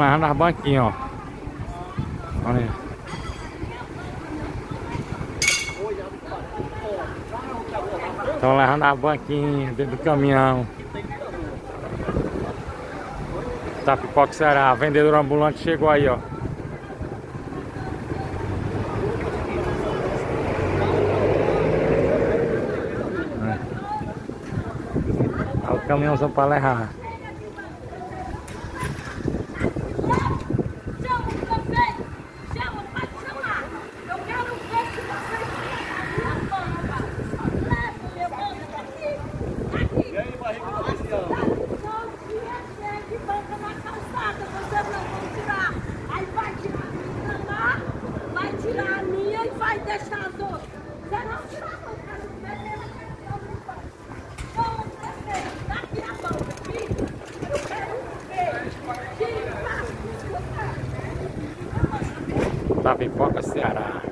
Levando as banquinhas, ó. Olha aí. Estão levando as banquinhas dentro do caminhão. Tá pipoca será. Vendedor ambulante chegou aí, ó. É. Olha o caminhãozão pra levar. E vai deixar as outras! Você não tirar não, quero ver ela questão de banco! Chama o prefeito, daqui a banca, filho! Eu quero ver! Tira o plástico, Tá pipoca Ceará.